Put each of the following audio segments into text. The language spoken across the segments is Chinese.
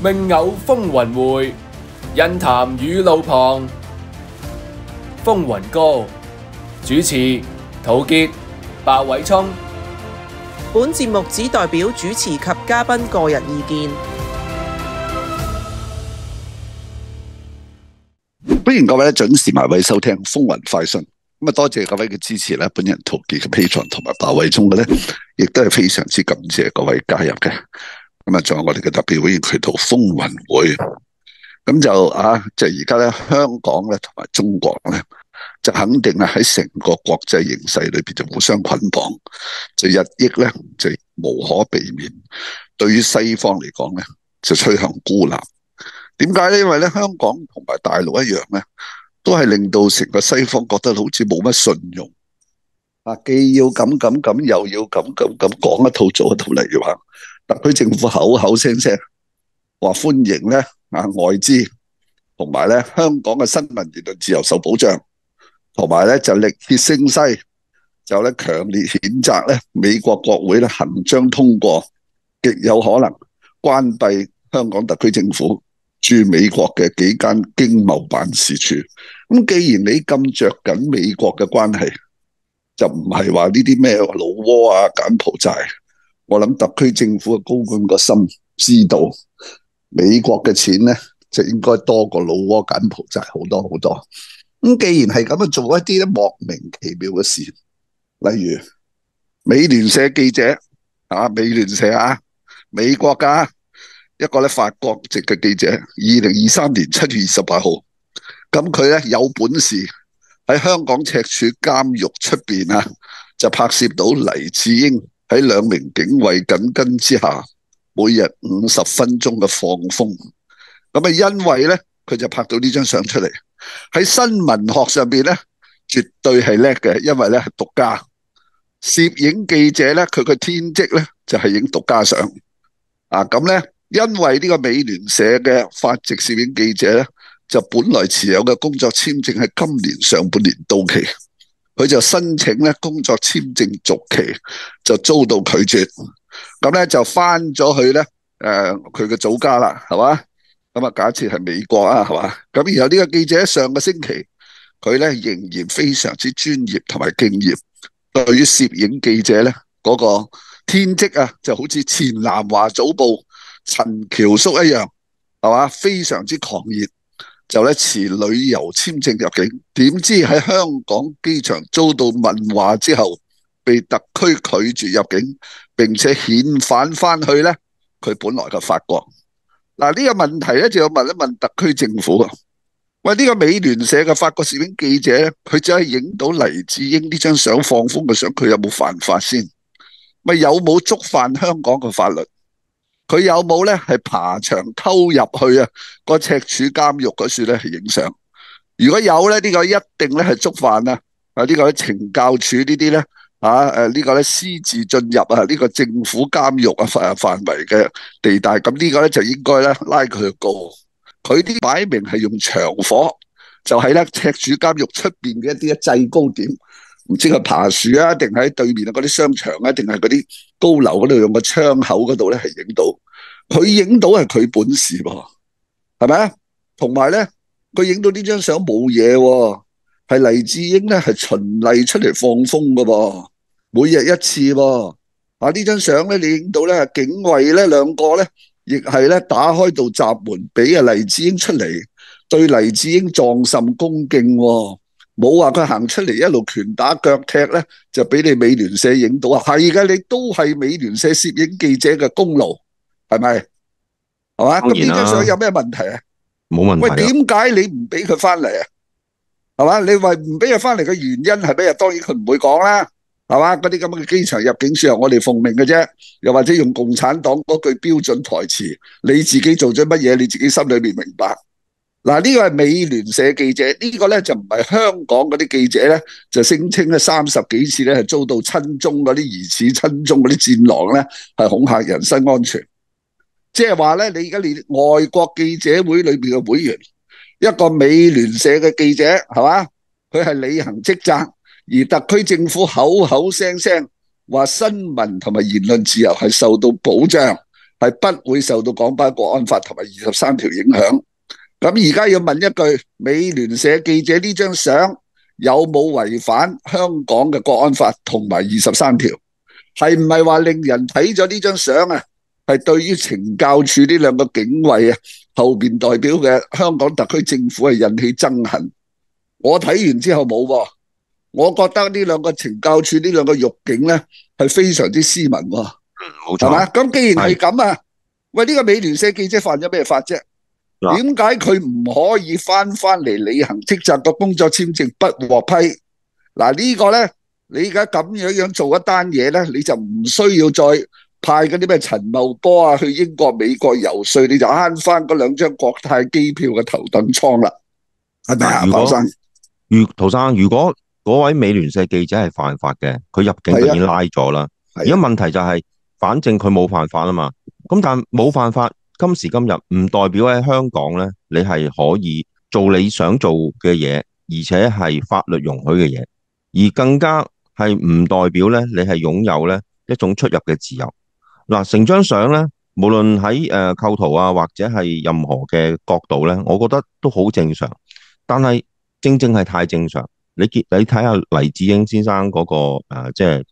命偶風雲會，印潭雨路旁。風雲歌主持陶傑、白偉聰。本節目只代表主持及嘉賓個人意見。歡迎各位咧準時埋位收聽《風雲快訊》。咁啊，多謝各位嘅支持咧，本人陶傑嘅 Patreon 同埋白偉聰嘅咧，亦都係非常之感謝各位加入嘅。咁啊，仲有我哋嘅特別會員渠道風雲會。咁就啊，就而家咧，香港咧同埋中國咧，就肯定啊喺成個國際形勢裏邊就互相捆綁，就日益咧就無可避免。對於西方嚟講咧，就趨向孤立。點解咧？因為咧，香港同埋大陸一樣咧，都係令到成個西方覺得好似冇乜信用。啊，既要咁咁咁，又要咁咁咁講一套做一套，嚟嘅話，特區政府口口聲聲話歡迎咧啊外資，同埋咧香港嘅新聞言論自由受保障，同埋咧就力竭聲嘶，就咧強烈譴責咧美國國會咧行將通過，極有可能關閉香港特區政府駐美國嘅幾間經貿辦事處。咁既然你咁着緊美國嘅關係，就唔係話呢啲咩老撾啊、柬埔寨。我諗特區政府嘅高官個心知道，美國嘅錢咧就應該多過老撾、柬埔寨好多好多。咁既然係咁樣，做一啲咧莫名其妙嘅事，例如美聯社記者啊，美联社啊，美國噶一個咧法國籍嘅記者，二零二三年七月二十八號，咁佢咧有本事喺香港赤柱監獄出边啊，就拍攝到黎智英喺兩名警衛緊跟之下，每日五十分鐘嘅放風。咁啊，因為咧佢就拍到呢張相出嚟，喺新聞學上边咧絕對係叻嘅，因為咧係獨家攝影記者咧，佢嘅天職咧就係影獨家相啊。咁咧，因為呢個美聯社嘅法籍攝影記者咧，就本來持有嘅工作簽證喺今年上半年到期，佢就申請咧工作簽證續期，就遭到拒絕。咁咧就翻咗去咧誒佢嘅祖家啦，係嘛？咁啊，假設係美國啊，係嘛？咁然後呢個記者上個星期，佢咧仍然非常之專業同埋敬業，對於攝影記者咧嗰個天職啊，就好似前南華早報陳橋叔一樣，係嘛？非常之狂熱，就咧持旅遊簽證入境，點知喺香港機場遭到問話之後，被特區拒絕入境，並且遣返翻去咧佢本來嘅法国。嗱，呢個問題咧就要問一問特區政府啊！喂，呢個美聯社嘅法國攝影記者，佢只係影到黎智英呢張相放風嘅相，佢有冇犯法先？咪有冇觸犯香港嘅法律？佢有冇咧系爬墙偷入去啊？个赤柱监狱嗰處咧系影相？如果有咧，呢个一定咧係觸犯啊！啊，呢個喺懲教处呢啲咧。啊！誒，呢个咧私自进入啊，呢个政府监狱啊范范围嘅地带，咁呢个咧就应该咧拉佢去告。佢啲摆明系用长火，就喺咧赤柱监狱出边嘅一啲制高点，唔知係爬樹啊，定喺對面啊嗰啲商場啊，定係嗰啲高樓嗰度用個窗口嗰度咧係影到。佢影到係佢本事噃，係咪啊？同埋咧，佢影到呢張相冇嘢喎。係黎智英咧，係循例出嚟放風噶噃，每日一次喎。啊，呢張相咧，你影到咧，警衛咧兩個咧，亦係咧打開道閘門俾阿黎智英出嚟，對黎智英狀甚恭敬，冇話佢行出嚟一路拳打腳踢咧，就俾你美聯社影到啊。係嘅，你都係美聯社攝影記者嘅功勞，係咪？係嘛？咁呢張相有咩問題啊？冇問題。喂，點解你唔俾佢翻嚟啊？係嘛？你話唔俾佢翻嚟嘅原因係咩啊？當然佢唔會講啦，係嘛？嗰啲咁嘅機場入境處係我哋奉命嘅啫，又或者用共產黨嗰句標準台詞，你自己做咗乜嘢，你自己心裏面明白。嗱，呢個係美聯社記者，呢個咧就唔係香港嗰啲記者咧，就聲稱咧三十幾次咧係遭到親中嗰啲疑似親中嗰啲戰狼咧係恐嚇人身安全，即係話咧你而家連外國記者會裏邊嘅會員。一個美聯社嘅記者係嘛？佢係履行職責，而特區政府口口聲聲話新聞同埋言論自由係受到保障，係不會受到港版國安法同埋二十三條影響。咁而家要問一句，美聯社記者呢張相有冇違反香港嘅國安法同埋二十三條？係唔係話令人睇咗呢張相啊？係對於懲教處呢兩個警衛啊，後邊代表嘅香港特區政府係引起憎恨？我睇完之後冇喎，我覺得呢兩個懲教處呢兩個獄警咧係非常之斯文喎。嗯，冇係嘛？錯，咁既然係咁啊，喂，呢個美聯社記者犯咗咩法啫？嗱點解佢唔可以翻翻嚟履行職責個工作簽證不獲批？嗱呢個咧，你而家咁樣樣做一單嘢咧，你就唔需要再派嗰啲咩陳茂波啊去英國、美國游說，你就慳翻嗰兩張國泰機票嘅頭等艙啦，係咪啊，如果生？如陶生，如果嗰位美聯社記者係犯法嘅，佢入境就已經拉咗啦。而家問題就係、反正佢冇犯法啊嘛。咁但冇犯法，今時今日唔代表喺香港咧，你係可以做你想做嘅嘢，而且係法律容許嘅嘢，而更加係唔代表咧，你係擁有咧一種出入嘅自由。嗱，成張相咧，無論喺誒構圖啊，或者係任何嘅角度咧，我覺得都好正常。但係正正係太正常。你見你睇下黎智英先生嗰、個誒、即係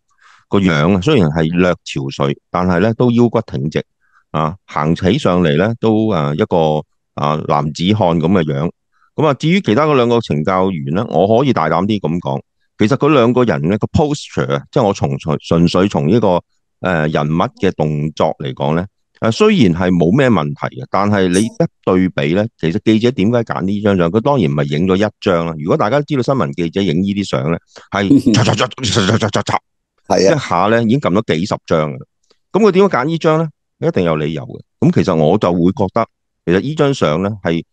個樣啊，雖然係略憔悴，但係咧都腰骨挺直啊，行起上嚟咧，都啊一个啊男子汉咁嘅样。咁啊，至于其他嗰两个惩教员咧，我可以大胆啲咁讲，其实佢两个人咧个 posture，啊即系我从纯纯粹从呢个诶人物嘅动作嚟讲咧，诶虽然系冇咩问题嘅，但系你一对比咧，其实记者点解拣呢张相？佢当然唔系影咗一张啦。如果大家知道新闻记者影呢啲相咧，系嚓嚓嚓嚓嚓嚓嚓，系啊，一下咧已经揿咗几十张噶啦。咁佢点解拣呢张咧？一定有理由嘅。咁其實我就會覺得，其實呢張相咧係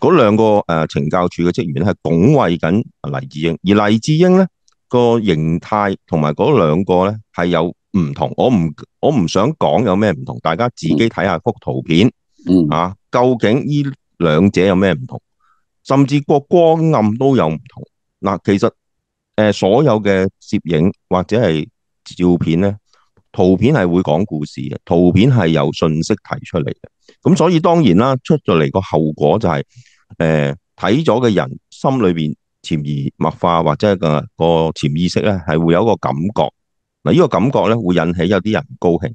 嗰兩個誒懲教處嘅職員咧係拱衛緊黎智英，而黎智英咧個形態同埋嗰兩個咧係有唔同。我唔我唔想講有咩唔同，大家自己睇下幅圖片。嗯，啊，究竟呢兩者有咩唔同？甚至個光暗都有唔同。嗱、其實誒、呃所有嘅攝影或者係照片咧，圖片係會講故事嘅，圖片係有信息提出嚟嘅。咁所以當然啦，出咗嚟個後果就係誒睇咗嘅人心裏邊潛移默化或者個個潛意識咧係會有一個感覺。嗱，呢個感覺咧會引起有啲人唔高興。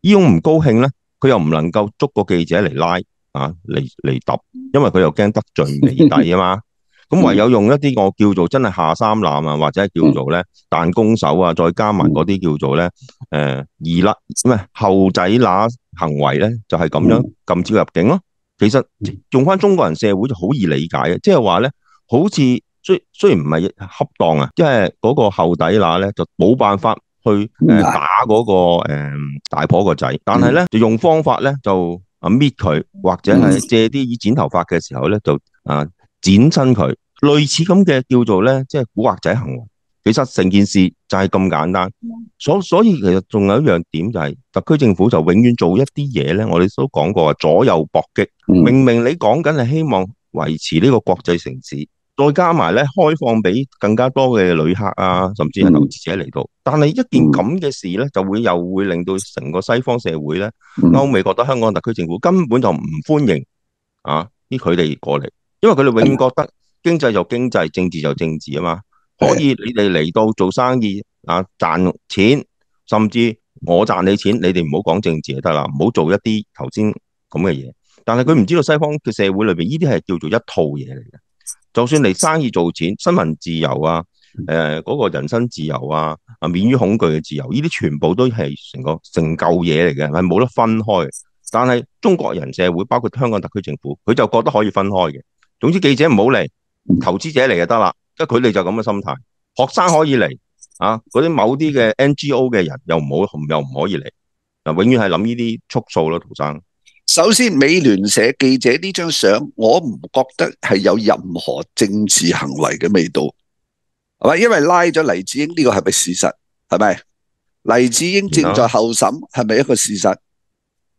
呢種唔高興咧，佢又唔能夠捉個記者嚟拉啊，嚟嚟揼，因為佢又驚得罪美帝啊嘛。咁唯有用一啲我叫做真係下三濫啊，或者叫做咧彈弓手啊，再加埋嗰啲叫做咧誒二甩咩後仔乸行為咧，就係、咁樣禁止入境咯。其實用翻中國人社會就好易理解嘅，即係話咧，好似雖雖然唔係恰當啊，即係嗰個後底乸咧就冇辦法去誒打嗰、個、誒大婆個仔，但係咧就用方法咧就啊搣佢，或者係借啲剪頭髮嘅時候咧就啊剪親佢，類似咁嘅叫做咧即係古惑仔行為。其實成件事就係咁簡單，所所以其實仲有一樣點就係、特區政府就永遠做一啲嘢咧，我哋都講過話左右搏擊。嗯。明明你講緊係希望維持呢個國際城市，再加埋咧開放俾更加多嘅旅客啊，甚至係投資者嚟到，但係一件咁嘅事咧，就會又會令到成個西方社會咧，嗯。歐美覺得香港特區政府根本就唔歡迎啊啲佢哋過嚟，因為佢哋永遠覺得經濟就經濟，政治就政治啊嘛。可以你哋嚟到做生意啊賺錢，甚至我賺你錢，你哋唔好講政治就得啦，唔好做一啲頭先咁嘅嘢。但係佢唔知道西方嘅社會裏邊呢啲係叫做一套嘢嚟嘅。就算嚟生意做錢、新聞自由啊、誒、嗰、個人身自由啊、啊免於恐懼嘅自由，呢啲全部都係成個成嚿嘢嚟嘅，係冇得分開。但係中國人社會，包括香港特區政府，佢就覺得可以分開嘅。總之記者唔好嚟，投資者嚟就得啦。即係佢哋就咁嘅心態。學生可以嚟啊，嗰啲某啲嘅 NGO 嘅人又唔好，又唔可以嚟。嗱，永遠係諗呢啲速數咯，陶生。首先，美聯社記者呢張相，我唔覺得係有任何政治行為嘅味道，係咪？因為拉咗黎智英呢個係咪事實？係咪？黎智英正在候審，係咪一個事實？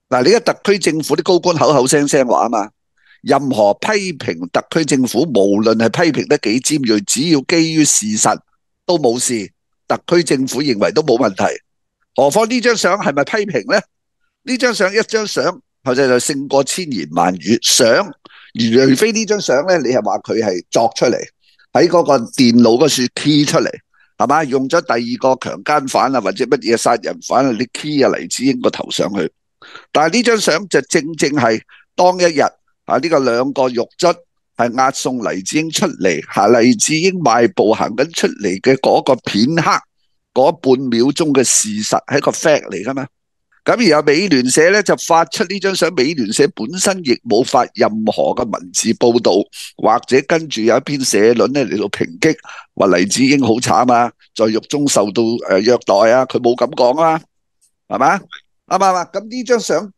嗱，你而家特區政府啲高官口口聲聲話啊嘛，任何批評特區政府，無論係批評得幾尖锐，只要基於事實都冇事，特區政府認為都冇問題。何況呢張相係咪批評呢？呢張相一張相，後就就勝過千言萬語。相而，除非呢張相咧，你係話佢係作出嚟喺嗰個電腦嗰處 key 出嚟，係嘛？用咗第二個強奸犯啊，或者乜嘢殺人犯啊，你 key 啊黎智英個頭上去。但係呢張相就正正係當一日啊，呢個兩個獄卒係押送黎智英出嚟，吓黎智英邁步行緊出嚟嘅嗰個片刻，嗰半秒鐘嘅事實係一個 fact 嚟噶嘛？咁然後美聯社咧就發出呢張相，美聯社本身亦冇發任何嘅文字報道，或者跟住有一篇社論咧嚟到抨擊，話黎智英好慘啊，在獄中受到誒虐待啊，佢冇咁講啊，係嘛？啱唔啱啊？咁呢張相，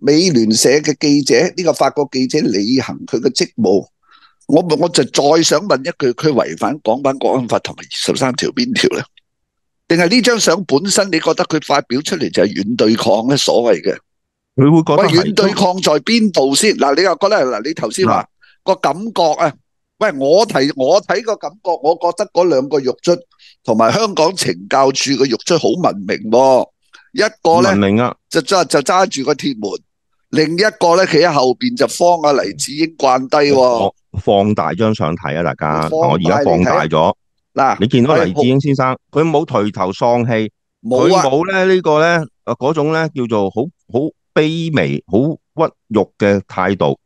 美聯社嘅記者呢個法國記者履行佢嘅職務，我我就再想問一句，佢違反港版國安法同埋二十三條邊條咧？定係呢張相本身，你覺得佢發表出嚟就係軟對抗咧？所謂嘅，佢會覺得喂，軟對抗在邊度先？嗱，你又覺得嗱？你頭先話個感覺啊？喂，我提我睇個感覺，我覺得嗰兩個獄卒同埋香港懲教處嘅獄卒好文明喎。一個咧文明啊，就揸就揸住個鐵門，另一個咧企喺後邊就幫阿黎智英慣低。我放大張相睇啊，大家，我而家放大咗。嗱，你見到黎智英先生，佢冇垂頭喪氣，佢冇咧呢個咧诶嗰種咧叫做好好卑微、好屈辱嘅態度，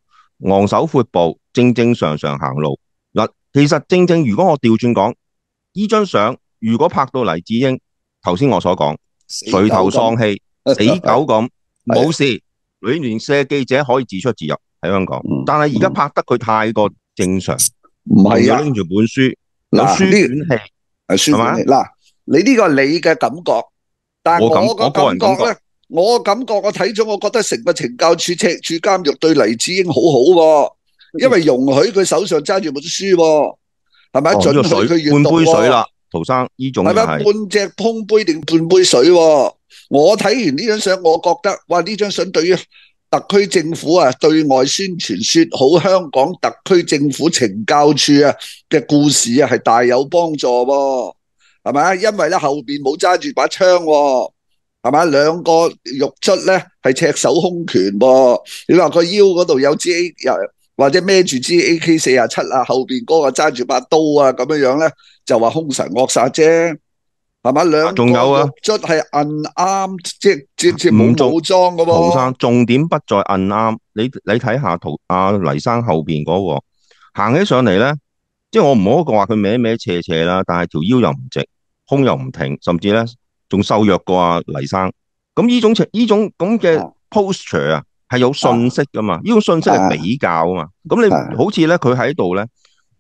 昂首闊步，正正常常行路。嗱，其實正正如果我調轉講，呢張相如果拍到黎智英，頭先我所講垂頭喪氣、死狗咁，冇事，美聯社記者可以自出自入喺香港。嗯，但係而家拍得佢太過正常，唔係啊，拎住本書，有嗱書呢卷氣。係書係嘛？嗱，你呢個你嘅感覺，但係我感我個人感覺感覺咧，我感覺我睇咗，我覺得成個懲教處赤柱監獄對黎智英好好喎，因為容許佢手上揸住本書喎，係咪？哦，准水半讀喎。杯水啦，陶生呢種就係咪半隻通杯定半杯水喎？我睇完呢張相，我覺得哇！呢張相對於特區政府啊對外宣傳説好香港特區政府懲教處啊嘅故事啊係大有幫助喎，係咪？因為咧後邊冇揸住把槍喎，係咪？兩個獄卒咧係赤手空拳喎，你話個腰嗰度有支 A 又或者孭住支 AK 四啊七啊，後邊嗰個揸住把刀啊咁樣樣咧。就話兇神惡煞啫，係嘛？兩個仲有啊獄卒係 unarmed，即即即唔做冇武裝嘅喎。陶生，重點不在摁啱。你你睇下陶阿黎生後邊嗰個行起上嚟咧，即係我唔好話佢歪歪斜斜啦，但係條腰又唔直，胸又唔挺，甚至咧仲瘦弱過阿黎生。咁呢種情呢種咁嘅啊 posture 啊，係有信息噶嘛？呢種信息係比較啊嘛。咁你啊好似咧佢喺度咧，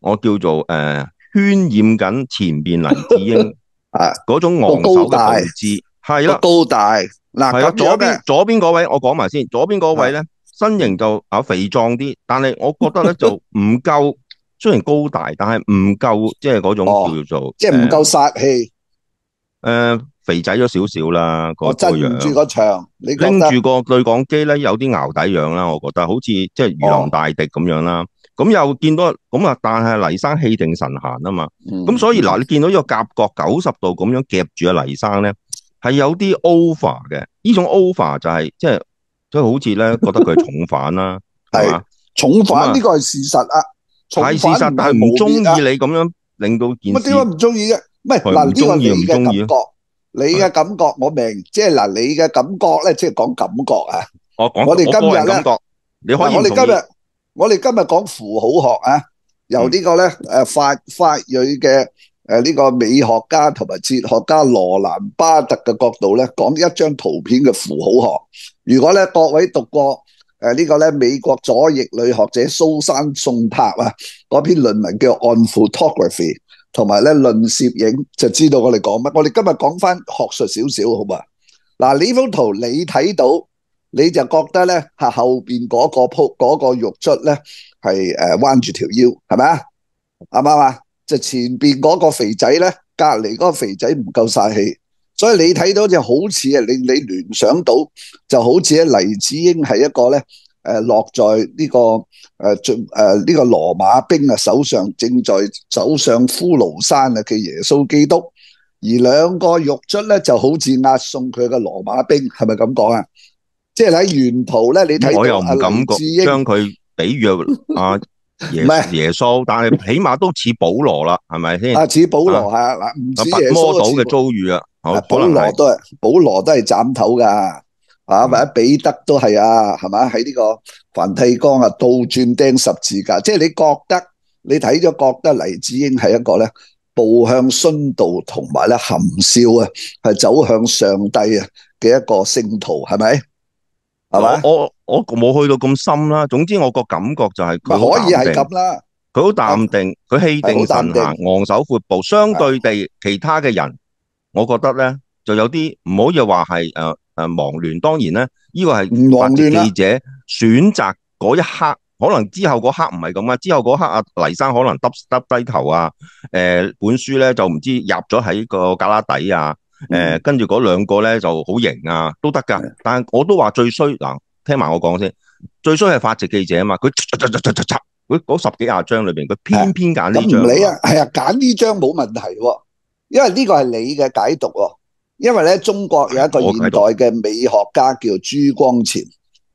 我叫做誒渲染緊前邊黎智英 啊，嗰種昂首嘅步姿，係啦。高大。嗱係啊，左邊，左邊嗰位我講埋先，左邊嗰位咧身形就啊肥壯啲，但係我覺得咧就 唔夠，雖然高大，但係唔夠即係嗰種哦叫做即係唔夠殺氣，誒肥仔咗少少啦個我個樣，鎮唔住個場，你拎住個對講機咧有啲淆底樣啦，我覺得好似即係如臨大敵咁樣啦。咁又見到咁啊，但係黎生氣定神閒啊嘛。嗯咁所以嗱，你見到呢個夾角九十度咁樣夾住阿黎生咧，係有啲 over 嘅。呢種 over 就係即係即係好似咧覺得佢係重犯啦，係嘛？重犯呢個係事實啊，重係事實，但係唔中意啊你咁樣令到件事乜點解唔中意嘅？唔係嗱，呢個中意你嘅感唔中意覺，你嘅感覺我明，即係嗱，你嘅感覺咧，即係講感覺啊。我講我哋今日呢個人感覺，你可以我哋今日我哋今日講符號學啊，由呢個咧誒法法裔嘅誒呢個美學家同埋哲學家羅蘭巴特嘅角度咧，講一張圖片嘅符號學。如果咧各位讀過誒呢個咧美國左翼女學者蘇珊宋柏啊嗰篇論文叫《On Photography》，同埋咧論攝影，就知道我哋講乜。我哋今日講翻學術少少好嘛？嗱，呢幅圖你睇到。你就覺得咧，嚇後邊嗰個鋪嗰個獄卒咧係誒彎住條腰，係咪啊？啱唔啱啊？就前邊嗰個肥仔咧，隔離嗰個肥仔唔夠晒氣，所以你睇到就好似啊，令你聯想到就好似咧黎智英係一個咧誒落在呢個誒進誒呢個羅馬兵啊手上，正在走上骷髏山啊嘅耶穌基督，而兩個獄卒咧就好似押送佢嘅羅馬兵，係咪咁講啊？即係喺沿途咧，你睇我又唔敢黎智英。將佢比喻啊 耶耶穌，但係起碼都似保羅啦，係咪先？啊似保羅係啊嗱，唔啊似摩島嘅遭遇啊，好啊保可能係。羅都係保羅都係斬頭噶，啊或者彼得都係啊，係嘛喺呢個梵蒂岡啊倒轉釘十字架，即係你覺得你睇咗覺得黎智英係一個咧步向殉道同埋咧含笑啊，係走向上帝啊嘅一個聖徒，係咪？係嘛？我我我冇去到咁深啦。總之我個感覺就係佢咪可以係好淡定，咁啦，佢好淡定，佢氣定神閒，昂首闊步。相對地，其他嘅人，我覺得咧就有啲唔好又話係誒誒忙亂。當然咧，呢個唔係法治忙亂啦記者選擇嗰一刻，可能之後嗰刻唔係咁啊。之後嗰刻阿黎生可能耷耷低頭啊，誒、本書咧就唔知入咗喺個旮旯底啊。誒、跟住嗰兩個咧就好型啊，都得㗎。但係我都話最衰嗱，聽埋我講先，最衰係法籍記者啊嘛，佢佢嗰十幾廿張裏邊，佢偏偏揀呢張。咁唔理啊，係啊，揀呢張冇問題喎，因為呢個係你嘅解讀喎。因為咧，中國有一個現代嘅美學家叫朱光潛，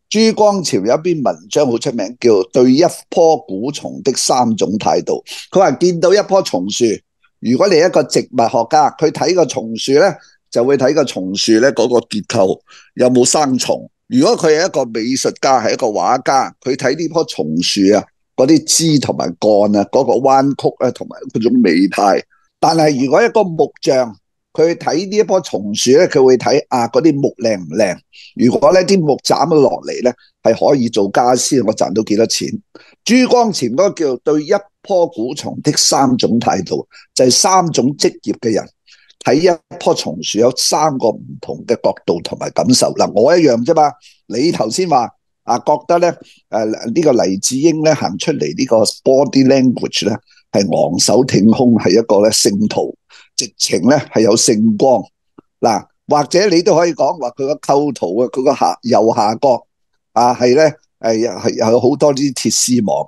朱光潛有一篇文章好出名，叫《對一棵古松的三種態度》。佢話見到一棵松樹，如果你一個植物學家，佢睇個松樹咧，就會睇個松樹咧嗰個結構有冇生蟲。如果佢係一個美術家，係一個畫家，佢睇呢棵松樹啊。嗰啲枝同埋幹啊，嗰、個彎曲咧，同埋嗰種美態。但係如果一個木匠，佢睇呢一棵松樹咧，佢會睇啊嗰啲木靚唔靚。如果呢啲木斬咗落嚟咧，係可以做家私，我賺到幾多錢？朱光潛嗰個叫對一棵古松的三種態度，就係、三種職業嘅人睇一棵松樹有三個唔同嘅角度同埋感受。嗱，我一樣啫嘛。你頭先話。啊，覺得咧，誒、呢、個黎智英咧行出嚟呢個 body language 咧係昂首挺胸，係一個咧聖徒，直情咧係有聖光。嗱、或者你都可以講話佢個構圖啊，佢個下右下角啊係咧係係有好多啲鐵絲網，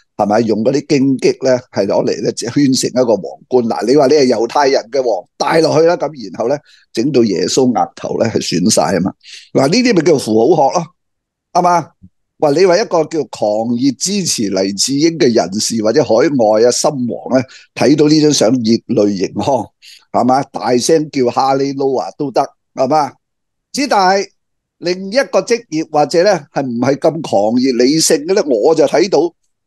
系咪用嗰啲荆棘咧係攞嚟咧圈成一個皇冠？嗱，你話你係猶太人嘅王，帶落去啦，咁然後咧整到耶穌額頭咧係損晒啊嘛！嗱，呢啲咪叫符號學咯，系嘛？話你話一個叫狂熱支持黎智英嘅人士或者海外啊心王咧，睇到呢張相熱淚盈眶，係嘛？大聲叫哈利路亞都得，係嘛？之但係另一個職業或者咧係唔係咁狂熱理性嘅咧，我就睇到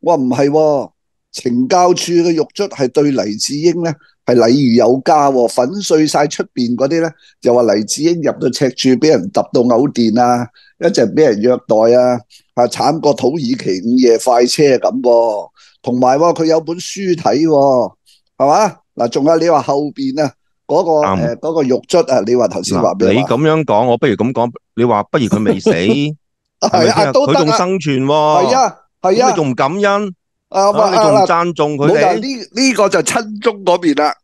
我唔係喎，懲教處嘅獄卒係對黎智英咧係禮遇有加喎，粉碎晒出邊嗰啲咧，就話黎智英入到赤柱俾人揼到嘔電啊，一陣俾人虐待啊。啊！慘過土耳其午夜快車咁喎，同埋喎佢有本書睇喎，係嘛？嗱，仲有你話後邊啊嗰個啱誒嗰個獄卒啊，你話頭先話嗱，你俾我話咁樣講，我不如咁講，你話不如佢未死，係咪係啊都得啊，佢仲生存喎，係啊係啊仲唔感恩？啊啊你仲唔啊讚頌佢哋？呢呢個就親中嗰邊啦，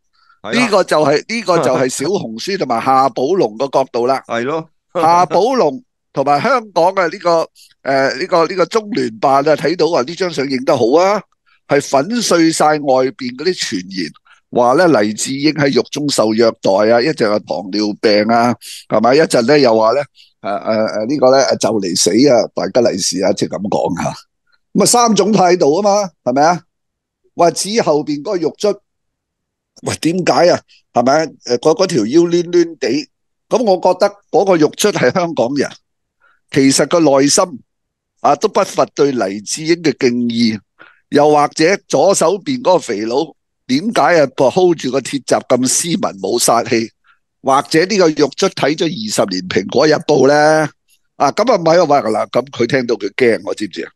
呢個就係 呢個就係小紅書同埋夏寶龍個角度啦。係咯，夏寶龍同埋香港嘅呢個誒呢個呢個中聯辦啊，睇到啊呢張相影得好啊，係粉碎晒外邊嗰啲傳言，話咧黎智英喺獄中受虐待啊，一陣話糖尿病啊，係咪？一陣咧又話咧誒誒誒呢個咧就嚟死啊，大吉利是啊，即係咁講吓。咁啊三種態度啊嘛，係咪啊？話指後邊嗰個獄卒，喂點解啊？係咪？诶嗰嗰條腰攣攣地。咁我覺得嗰個獄卒係香港人，其實個內心啊都不乏對黎智英嘅敬意，又或者左手邊嗰個肥佬點解啊個 hold 住個鐵閘咁斯文冇殺氣，或者呢個獄卒睇咗二十年蘋果日報咧，啊咁啊唔係話嗱，咁佢聽到佢驚，我知唔知啊？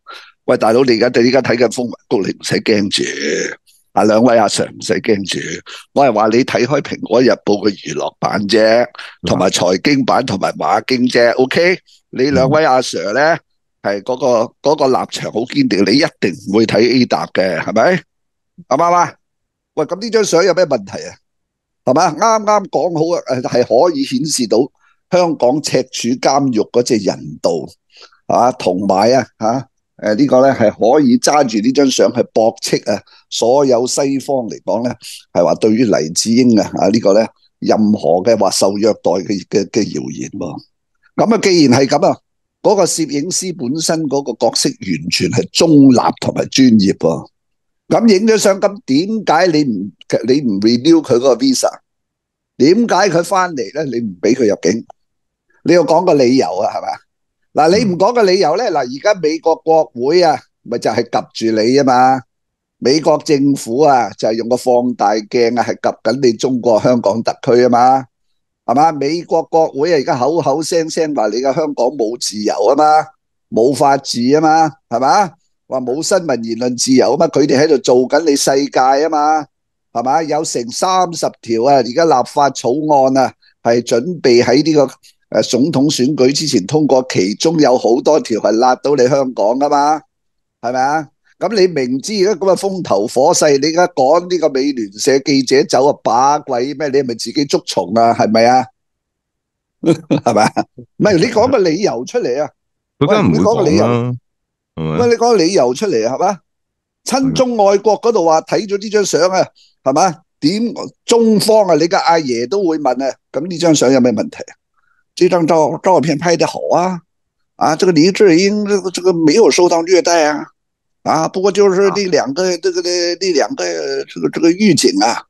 喂，大佬你而家你而家睇緊風雲谷，你唔使驚住。啊，兩位阿 Sir 唔使驚住，我係話你睇開蘋果日報嘅娛樂版啫。同埋財經版同埋馬經啫，OK？你兩位阿 Sir 咧係嗰個嗰個立場好堅定，你一定唔會睇 A 答嘅，係咪？啱唔啱啊？喂，咁呢張相有咩問題啊？係嘛？啱啱講好啊，誒係可以顯示到香港赤柱監獄嗰隻人道，啊，同埋啊嚇誒呢個咧係可以揸住呢張相去駁斥啊，所有西方嚟講咧係話對於黎智英啊啊呢個咧任何嘅話受虐待嘅嘅嘅謠言喎。咁啊，既然係咁啊，嗰個攝影師本身嗰個角色完全係中立同埋專業喎。咁影咗相，咁點解你唔你唔 renew 佢嗰個 visa？點解佢翻嚟咧？你唔俾佢入境？你要講個理由啊，係嘛？嗱，你唔講嘅理由咧，嗱，而家美國國會啊，咪就係及住你啊嘛。美國政府啊，就係用個放大鏡啊，係及緊你中國香港特區啊嘛，係嘛？美國國會啊，而家口口聲聲話你嘅香港冇自由啊嘛，冇法治啊嘛，係嘛？話冇新聞言論自由啊嘛，佢哋喺度做緊你世界啊嘛，係嘛？有成三十條啊，而家立法草案啊，係準備喺呢個誒總統選舉之前通過，其中有好多條係辣到你香港噶嘛，係咪啊？咁你明知而家咁嘅風頭火勢，你而家趕呢個美聯社記者走啊，把鬼咩？你係咪自己捉蟲啊？係咪啊？係咪啊？唔係你講個理由出嚟啊！佢梗唔會喂你講個理由喂，你講個理由出嚟啊，係嘛？親中愛國嗰度話睇咗呢張相啊，係嘛？點中方啊？你嘅阿爺都會問啊，咁呢張相有咩問題啊？這張照照片拍得好啊，啊，这个黎智英这个这个没有受到虐待啊，啊，不过就是那兩個這個呢那两个这个这个狱警啊，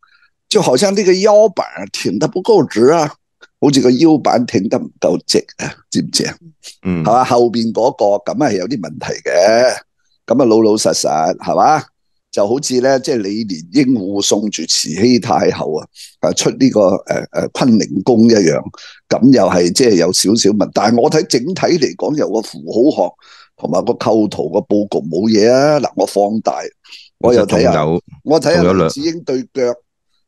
就好像这个腰板挺得不够直啊，好似個腰板挺得唔夠直啊，知唔知啊？嗯係，嘛？後邊嗰個咁係有啲問題嘅，咁啊老老實實係嘛？就好似咧，即係李蓮英護送住慈禧太后啊，啊出呢、個誒誒坤寧宮一樣，咁又係即係有少少問題。但係我睇整體嚟講，有個符號學同埋個構圖個佈局冇嘢啊。嗱，我放大，我又睇下。我睇下仲有兩黎智英對腳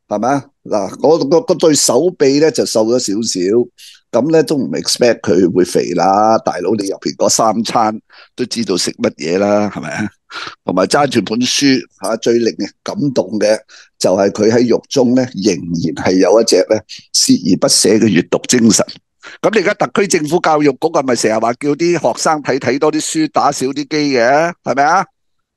係咪啊？嗱，嗰嗰嗰對手臂咧就瘦咗少少，咁咧都唔 expect 佢會肥啦。大佬你入邊嗰三餐都知道食乜嘢啦，係咪啊？同埋揸住本書嚇、最令人感動嘅就係佢喺獄中咧，仍然係有一隻咧鍥而不捨嘅閱讀精神。咁你而家特區政府教育局係咪成日話叫啲學生睇睇多啲書，打少啲機嘅，係咪啊？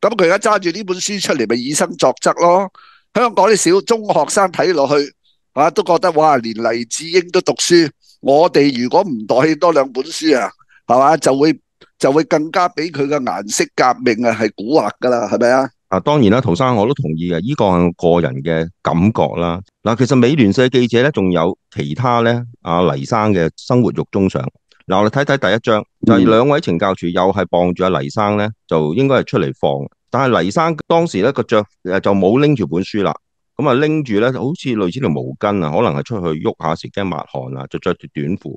咁佢而家揸住呢本書出嚟，咪以身作則咯。香港啲小中學生睇落去，啊都覺得哇，連黎智英都讀書，我哋如果唔代起多兩本書啊，係嘛，就會就會更加俾佢嘅顏色革命啊係蠱惑噶啦，係咪啊？啊，當然啦，陶生我都同意嘅，呢個係我個人嘅感覺啦。嗱，其實美聯社記者咧，仲有其他咧，阿黎生嘅生活獄中相。嗱，我哋睇睇第一張，就係、兩位懲教處又係傍住阿黎生咧，就應該係出嚟放。但係黎生當時咧個着誒就冇拎住本書啦，咁啊拎住咧好似類似條毛巾啊，可能係出去喐下時驚抹汗啊，就着住短褲。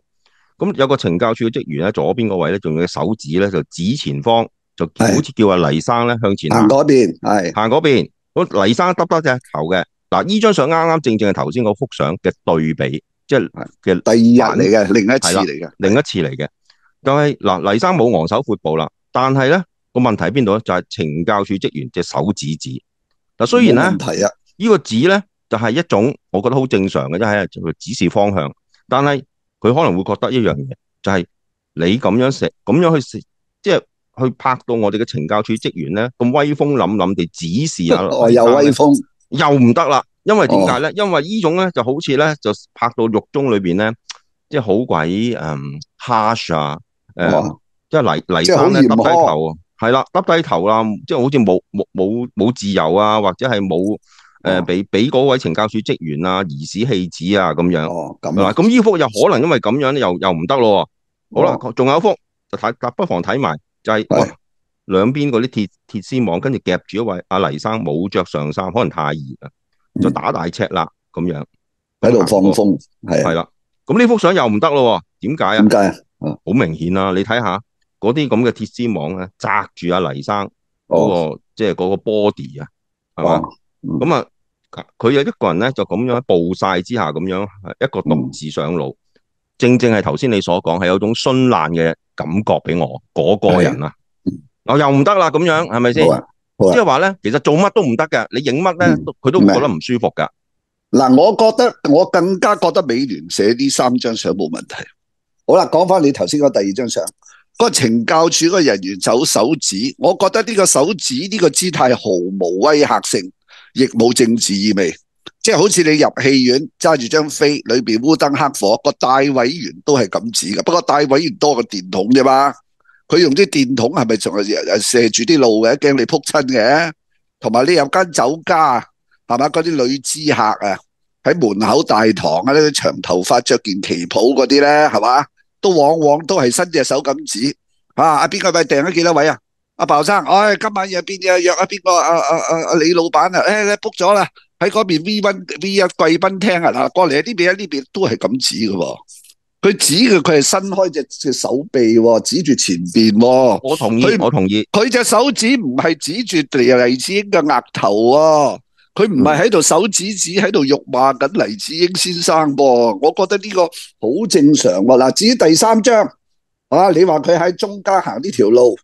咁有個懲教處嘅職員咧，左邊嗰位咧，仲有隻手指咧就指前方，就好似叫阿黎生咧向前行行。嗰邊係行嗰邊，咁黎生耷耷隻頭嘅。嗱，呢張相啱啱正正係頭先嗰幅相嘅對比，即係嘅第二日嚟嘅，另一次嚟嘅，另一次嚟嘅。但係嗱，黎生冇昂首闊步啦，但係咧個問題喺邊度咧？就係、懲教處職員隻手指指。嗱，雖然咧冇問題啊，呢個指咧就係、一種我覺得好正常嘅即，係指示方向。但係佢可能會覺得一樣嘢，就係、你咁樣食，咁樣去食，即係去拍到我哋嘅懲教處職員咧咁威風凛凛地指示啊，哦又威風，又唔得啦，因為點解哦。咧？因為呢種咧就好似咧就拍到獄中裏邊咧，即係好鬼誒 harsh 啊，誒、哦。即係黎黎生咧耷低嚴苛。頭啊，係啦，耷低頭啦，即係好似冇冇冇冇自由啊，或者係冇誒哦俾俾嗰位懲教署職員啊疑似棄子啊咁樣。哦咁嗱，啊，咁呢幅又可能因為咁樣，又又唔得咯。好啦哦，仲有一幅就睇，不妨睇埋，就係、係哇兩邊嗰啲鐵鐵絲網，跟住夾住一位阿黎生冇着上衫，可能太熱啦，就打大赤啦咁樣。嗯喺度放風，係啊，係啦，咁呢幅相又唔得咯喎，點解啊點？解啊？好明顯啦，你睇下嗰啲咁嘅鐵絲網咧，扎住阿黎生嗰、個、即係嗰個 body 啊，係嘛？咁啊，佢有一個人咧就咁樣喺暴晒之下咁樣一個獨自上路，正正係頭先你所講係有種絢爛嘅感覺俾我嗰、個人啊，我又唔得啦咁樣係咪先？即係話咧，其實做乜都唔得嘅，你影乜咧嗯，佢都覺得唔舒服噶。嗱，我覺得我更加覺得美聯社呢三張相冇問題。好啦，講翻你頭先嗰第二張相，個懲教处嗰個人員走手指，我覺得呢個手指呢個姿態毫無威嚇性，亦冇政治意味。即係好似你入戲院揸住張飛，裏邊烏燈黑火，個大委員都係咁指嘅。不過大委員多個電筒啫嘛，佢用啲電筒係咪仲係誒射住啲路嘅？驚你撲親嘅。同埋你有間酒家係嘛？嗰啲女知客啊，喺門口大堂啊，啲長頭髮着件旗袍嗰啲咧，係嘛？都往往都係伸隻手咁指啊！阿邊個咪訂咗幾多位啊？阿鮑生，唉、今晚約邊啊？約阿邊個？阿阿阿阿李老闆啊？誒、你 book 咗啦，喺嗰邊 V one V 一貴賓廳啊！嗱，過嚟呢邊啊，呢邊都係咁指嘅喎。佢指嘅佢係伸開隻隻手臂喎，指住前邊喎。我同意，我同意。佢隻手指唔係指住黎智英嘅額頭喎，佢唔係喺度手指指喺度辱罵緊黎智英先生噃，我覺得呢個好正常喎。嗱，至於第三張啊，你話佢喺中間行呢條路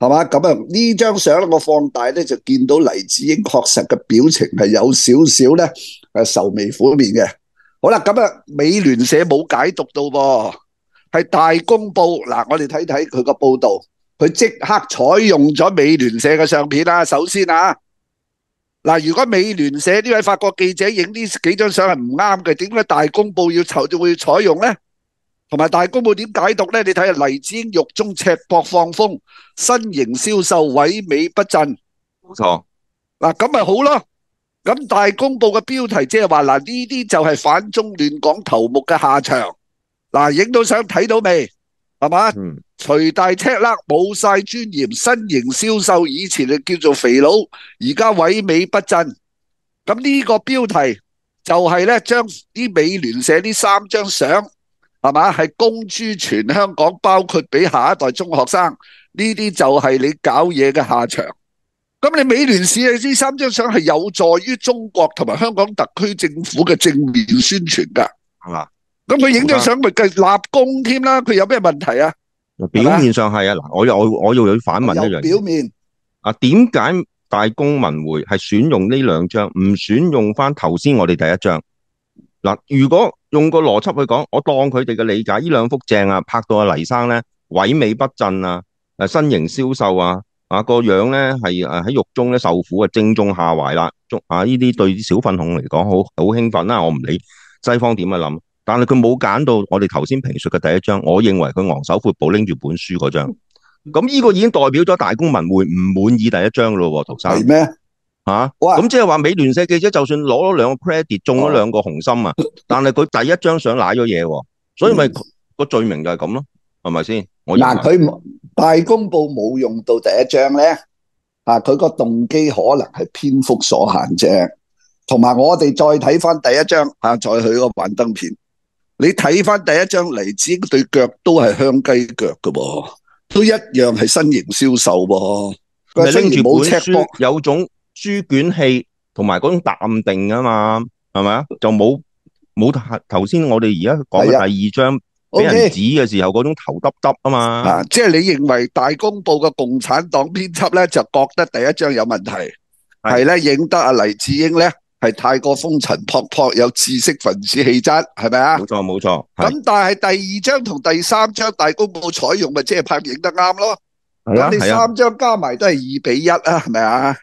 系嘛？咁啊呢張相，我放大咧就見到黎智英確實嘅表情係有少少咧诶愁眉苦面嘅。好啦，咁啊美聯社冇解讀到噃，係大公报嗱，我哋睇睇佢個報導。佢即刻採用咗美聯社嘅相片啦。首先啊，嗱，如果美聯社呢位法國記者影呢幾張相係唔啱嘅，點解大公报要採會採用呢？同埋大公報點解讀呢？你睇下黎智英獄中赤膊放風，身形消瘦，萎靡不振。冇錯，嗱，咁咪好咯。咁大公報嘅標題即係話嗱，呢啲就係反中亂港頭目嘅下場。嗱，影到相睇到未？係嘛？嗯，除大赤甩，冇晒尊嚴，身形消瘦，以前就叫做肥佬，而家萎靡不振。咁呢個標題就係咧，將啲美聯社呢三張相係嘛，係公諸全香港，包括俾下一代中學生。呢啲就係你搞嘢嘅下場。咁你美聯社呢三張相係有助於中國同埋香港特區政府嘅正面宣傳㗎。係嘛？咁佢影張相咪計立功添啦？佢有咩問題啊？表面上係啊，嗱，我又我我又要反問一樣嘢有表面。啊，點解大公文匯係選用呢兩張，唔選用翻頭先我哋第一張？嗱，如果用個邏輯去講，我當佢哋嘅理解，呢兩幅正啊，拍到阿黎生咧萎靡不振啊，誒身形消瘦啊，啊個樣咧係誒喺獄中咧受苦啊，正中下懷啦，啊呢啲對小粉紅嚟講好好興奮啦，我唔理西方點樣諗。但係佢冇揀到我哋頭先評述嘅第一张，我認為佢昂首闊步拎住本書嗰張，咁呢個已經代表咗大公文会唔滿意第一张咯喎，陶生係咩？嚇，咁即係話美聯社記者就算攞咗兩個 credit 中咗兩個紅心啊，但係佢第一張相賴咗嘢喎，所以咪個罪名就係咁咯，係咪先？我嗱，佢大公報冇用到第一張咧，啊，佢個動機可能係篇幅所限啫。同埋我哋再睇翻第一張啊，再去個幻燈片，你睇翻第一張黎智英對腳都係香雞腳嘅噃，都一樣係身形消瘦噃。佢拎住本冇赤膊。書，有種書卷氣同埋嗰種淡定啊嘛，係咪啊？就冇冇頭頭先我哋而家講嘅係啊第二張俾人指嘅時候嗰種頭耷耷啊嘛，啊，即係你認為大公報嘅共產黨編輯咧，就覺得第一張有問題，係咧影得阿黎智英咧係太過風塵仆仆，有知識分子氣質，係咪啊冇？錯冇錯，咁但係第二張同第三張大公報採用咪即係拍影得啱咯？咁啊係啊。三張加埋都係二比一啊，係咪啊？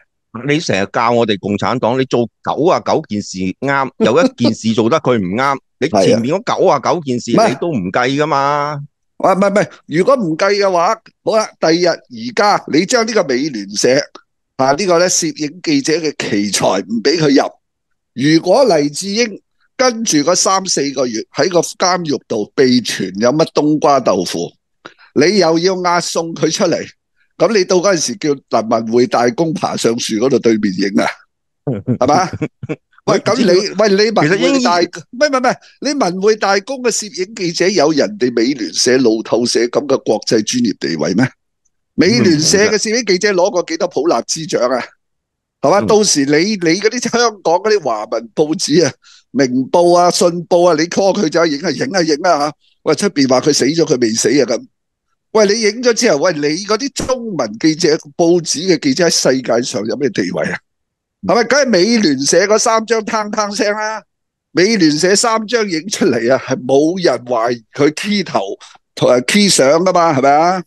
你成日教我哋共產黨，你做九啊九件事啱，有一件事做得佢唔啱，你前面嗰九啊九件事你都唔計噶嘛？啊，唔係唔係，如果唔計嘅話，好啦，第二日而家你將呢個美聯社啊呢個咧攝影記者嘅奇才唔俾佢入，如果黎智英跟住嗰三四個月喺個監獄度被傳有乜冬瓜豆腐，你又要押送佢出嚟，咁你到嗰陣時叫林文匯大公爬上樹嗰度對面影啊，係嘛？喂，咁你喂你文其實應匯大，唔係唔係唔係，你文匯大公嘅攝影記者有人哋美聯社、路透社咁嘅國際專業地位咩？美聯社嘅攝影記者攞過幾多普立茲獎啊？係嘛？嗯到時你你嗰啲香港嗰啲華文報紙啊、明報啊、信報啊，你 call 佢就影啊影啊影啊吓。喂，出邊話佢死咗，佢未死啊咁。喂，你影咗之後，喂，你嗰啲中文記者、報紙嘅記者喺世界上有咩地位啊？係咪？梗係美聯社嗰三張嘭嘭聲啦，美聯社三張影出嚟啊，係冇人懷疑佢 key 頭同埋 key 相噶嘛，係咪啊？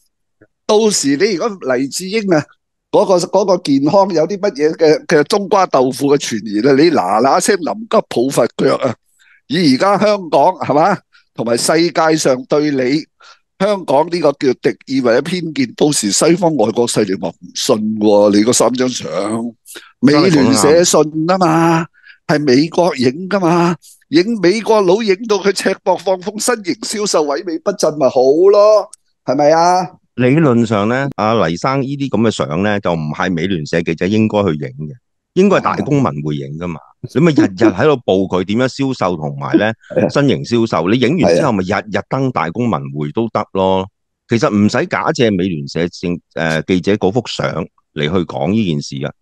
到時你如果黎智英啊，嗰、個嗰個健康有啲乜嘢嘅嘅冬瓜豆腐嘅傳言啊，你嗱嗱聲臨急抱佛腳啊！以而家香港係嘛，同埋世界上對你香港呢個叫敵意或者偏見，到時西方外國勢力話唔信喎，你嗰三張相，美聯社信啊嘛，係美國影噶嘛，影美國佬影到佢赤膊放風，新型銷售萎靡不振咪好咯，係咪啊？理論上咧，阿黎生呢啲咁嘅相咧，就唔係美聯社記者應該去影嘅，應該係大公文會影噶嘛。你咪日日喺度報佢點樣銷售同埋咧新型銷售，你影完之後咪日日登大公文匯都得咯。其實唔使假借美聯社正誒記者嗰幅相嚟去講呢件事噶。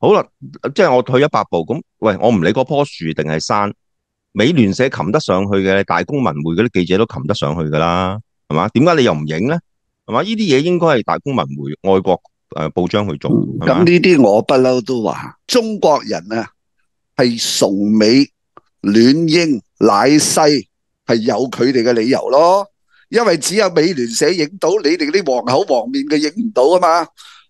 好啦，即係我退一百步，咁喂，我唔理嗰棵樹定係山，美聯社擒得上去嘅，大公文匯嗰啲記者都擒得上去噶啦，係嘛？點解你又唔影咧？係嘛？呢啲嘢應該係大公文匯外國誒報章去做。咁呢啲我不嬲都話，中國人啊係崇美、戀英、奶西，係有佢哋嘅理由咯。因為只有美聯社影到，你哋啲黃口黃面嘅影唔到啊嘛。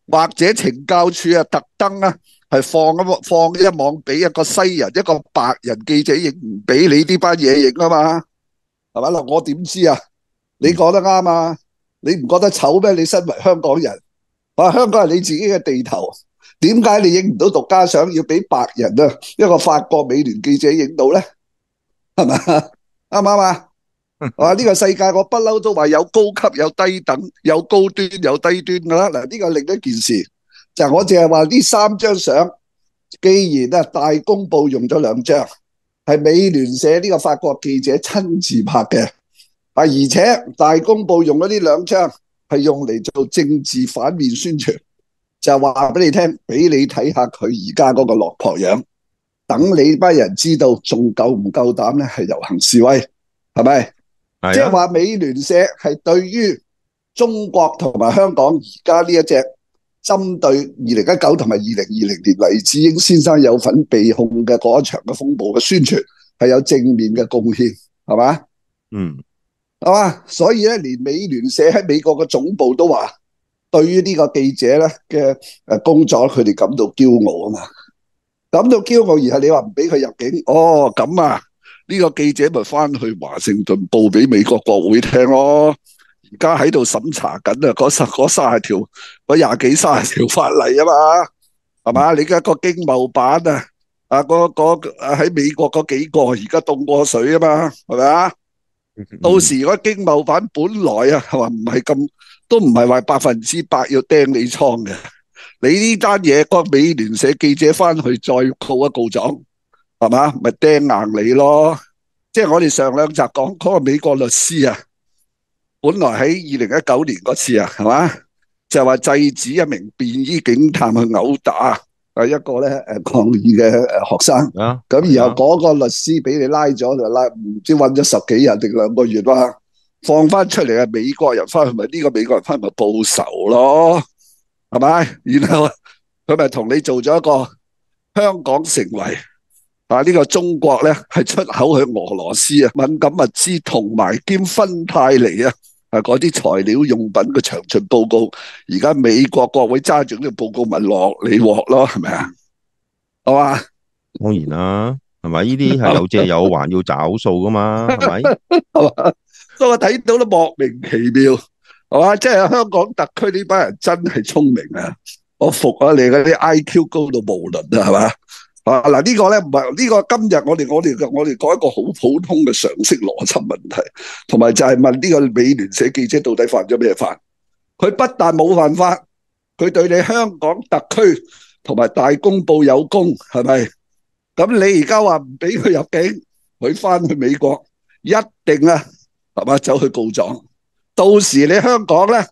或者懲教處啊特登啊係放一放一網俾一個西人、一個白人記者影，唔俾你呢班嘢影啊嘛。係咪啦？我點知啊？你講得啱啊！你唔覺得醜咩？你身為香港人，啊，香港係你自己嘅地頭，點解你影唔到獨家相，要俾白人啊一個法國美聯記者影到咧？係咪？啱唔啱啊？啊！呢個世界我不嬲都話有高級有低等，有高端有低端噶啦。嗱，呢個另一件事就係我淨係話呢三張相，既然啊大公報用咗兩張，係美聯社呢個法國記者親自拍嘅。啊！而且大公報用咗呢兩張係用嚟做政治反面宣傳，就話俾你聽，俾你睇下佢而家嗰個落魄樣，等你班人知道仲夠唔夠膽咧？係遊行示威，係咪？即係話美聯社係對於中國同埋香港而家呢一隻針對二零一九同埋二零二零年黎智英先生有份被控嘅嗰一場嘅風暴嘅宣傳係有正面嘅貢獻，係嘛？嗯。係嘛？所以咧，連美聯社喺美國嘅總部都話，對於呢個記者咧嘅诶工作，佢哋感到驕傲啊嘛，感到驕傲，而係你話唔俾佢入境，哦咁啊，呢個記者咪翻去華盛頓報俾美國國會聽咯。而家喺度審查緊啊，嗰十嗰卅條，嗰廿幾卅條法例啊嘛，係嘛？你而家個經貿版啊，啊嗰嗰喺美國嗰幾個而家凍過水啊嘛，係咪啊？到時如果經貿版本來啊，係話唔係咁，都唔係話百分之百要钉你倉嘅。你呢單嘢，个美聯社記者翻去再告一告狀，係嘛？咪钉硬你咯。即係我哋上兩集講嗰個美國律師啊，本來喺二零一九年嗰次啊，係嘛？就話制止一名便衣警探去殴打。係一個咧誒抗議嘅誒學生，咁、啊、然後嗰個律師俾你拉咗就拉，唔知韞咗十幾日定兩個月啦，放翻出嚟啊！美國人翻去咪呢個美國人翻去咪報仇咯，係咪？然後佢咪同你做咗一個香港成為啊呢個中國咧係出口去俄羅斯啊敏感物資同埋兼芬太尼啊。啊！嗰啲材料用品嘅詳盡報告，而家美國國會揸住呢個報告咪落你鑊咯，係咪啊？係嘛？當然啦，係咪？呢啲 係有借有還，要找數噶嘛，係咪？係嘛？所以我睇到都莫名其妙，係嘛？即係香港特區呢班人真係聰明啊！我服啊你嗰啲 I Q 高到無倫啊，係嘛？啊嗱，呢個咧唔系呢个今日我哋我哋我哋講一個好普通嘅常識邏輯問題，同埋就係問呢個美聯社記者到底犯咗咩法？佢不但冇犯法，佢對你香港特區同埋大公報有功，係咪？咁你而家話唔俾佢入境，佢翻去美國一定啊，係嘛？走去告狀，到時你香港咧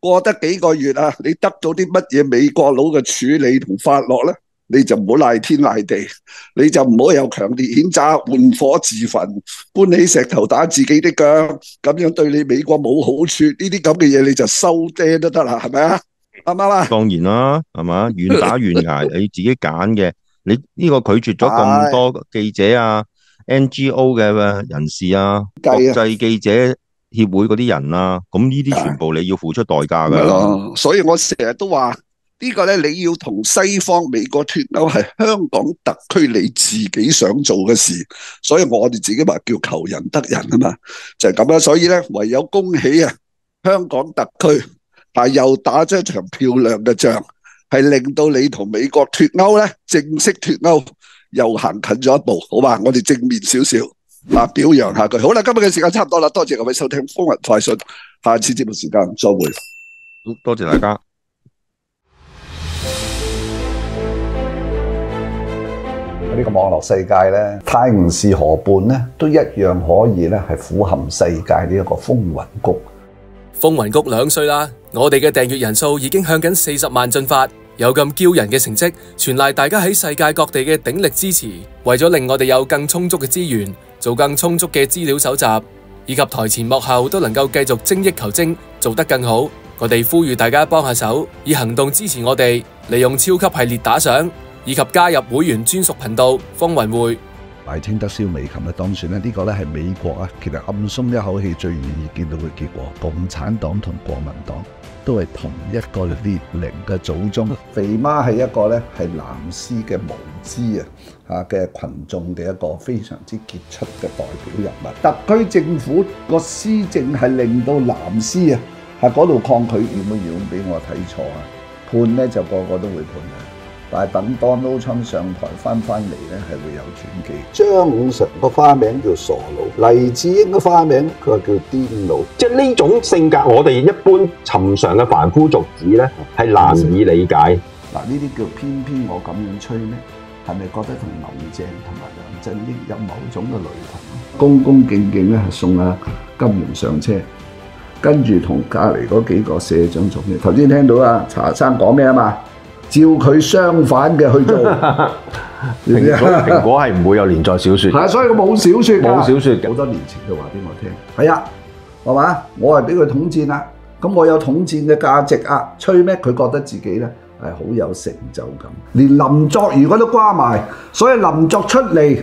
過得幾個月啊？你得到啲乜嘢美國佬嘅處理同發落咧？你就唔好賴天賴地，你就唔好有強烈譴責、換火自焚、搬起石頭打自己的腳，咁樣對你美國冇好處。呢啲咁嘅嘢你就收爹都得啦，係咪啊？啱唔啱啊？當然啦，係嘛？願打願挨，你自己揀嘅。你呢個拒絕咗咁多記者啊、NGO 嘅人士啊、國際記者協會嗰啲人啊，咁呢啲全部你要付出代價㗎咯。所以我成日都話呢個咧，你要同西方美國脫鈎係香港特區你自己想做嘅事，所以我哋自己話叫求仁得人啊嘛，就係咁啦。所以咧，唯有恭喜啊，香港特區係又打咗一场漂亮嘅仗。係令到你同美國脫鈎咧，正式脫鈎又行近咗一步，好嘛？我哋正面少少，啊表揚下佢。好啦，今日嘅時間差唔多啦，多謝各位收聽《風雲快讯》，下次節目時間再會。多謝大家。呢個網絡世界咧，泰晤士河畔咧，都一樣可以咧係俯瞰世界呢一個風雲谷。風雲谷兩歲啦，我哋嘅訂閱人數已經向緊四十萬進發，有咁驕人嘅成績，全赖大家喺世界各地嘅鼎力支持。為咗令我哋有更充足嘅資源，做更充足嘅資料搜集，以及台前幕後都能夠繼續精益求精，做得更好，我哋呼籲大家幫下手，以行動支持我哋，利用超級系列打賞，以及加入會員專屬頻道風雲會。賴清德蕭美琴咧當選咧，呢個咧係美國啊，其實暗鬆一口氣最願意見到嘅結果。共產黨同國民黨都係同一個列寧嘅祖宗。肥媽係一個咧係藍絲嘅無知啊嚇嘅群眾嘅一個非常之傑出嘅代表人物。特區政府個施政係令到藍絲啊喺嗰度抗拒，要唔要俾我睇錯啊？判咧就個個都會判嘅。但係等 Donald Trump 上台翻翻嚟咧，係會有轉機。張五常個花名叫傻佬，黎智英個花名佢話叫癲佬，即係呢種性格，我哋一般尋常嘅凡夫俗子咧係難以理解。嗱，呢啲叫偏偏我咁樣吹咧，係咪覺得同林鄭同埋梁振英有某種嘅雷同？恭恭敬敬咧係送阿金門上車，跟住同隔離嗰幾個社長做咩？頭先聽到啊查生講咩啊嘛？照佢相反嘅去做，蘋果蘋果係唔會有連載小説，係 所以佢冇小説，冇小説嘅。好多年前佢話俾我聽，係啊，係嘛？我係俾佢統戰啦，咁我有統戰嘅價值啊，吹咩？佢覺得自己咧係好有成就感，連林作如果都瓜埋，所以林作出嚟。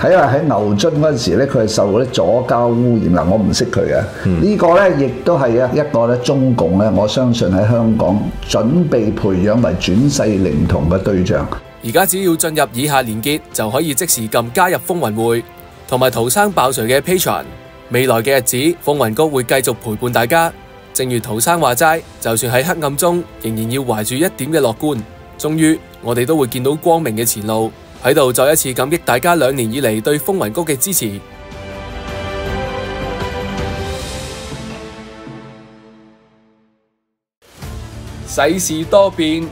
喺啊喺牛津嗰陣時咧，佢係受嗰啲左膠污染嗱，我唔識佢嘅。呢、嗯、個咧亦都係啊一個咧中共咧，我相信喺香港準備培養為轉世靈童嘅對象。而家只要進入以下連結，就可以即時撳加入風雲會，同埋陶生爆誰嘅 Patreon。未來嘅日子，風雲哥會繼續陪伴大家。正如陶生話齋，就算喺黑暗中，仍然要懷住一點嘅樂觀。終於，我哋都會見到光明嘅前路。喺度再一次感激大家兩年以嚟對風雲谷嘅支持。世事多變，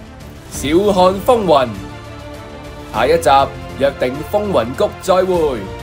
小看風雲。下一集約定風雲谷再會。